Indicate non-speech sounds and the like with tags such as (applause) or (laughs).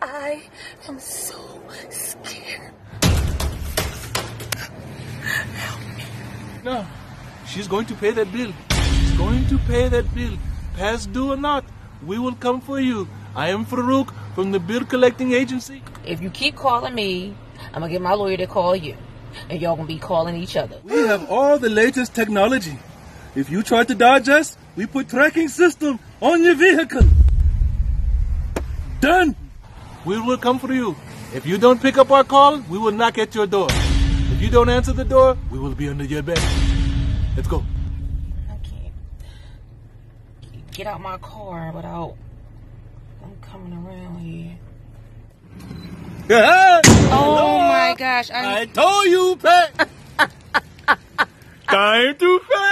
I am so scared. No, she's going to pay that bill. She's going to pay that bill. Past due or not, we will come for you. I am Farouk from the bill collecting agency. If you keep calling me, I'm gonna get my lawyer to call you. And y'all gonna be calling each other. We have all the latest technology. If you try to dodge us, we put tracking system on your vehicle. Done. We will come for you. If you don't pick up our call, we will knock at your door. If you don't answer the door, we will be under your bed. Let's go. I can't get out my car without them coming around here. (laughs) Oh my gosh. I, I told you, Pat. (laughs) Time to pay.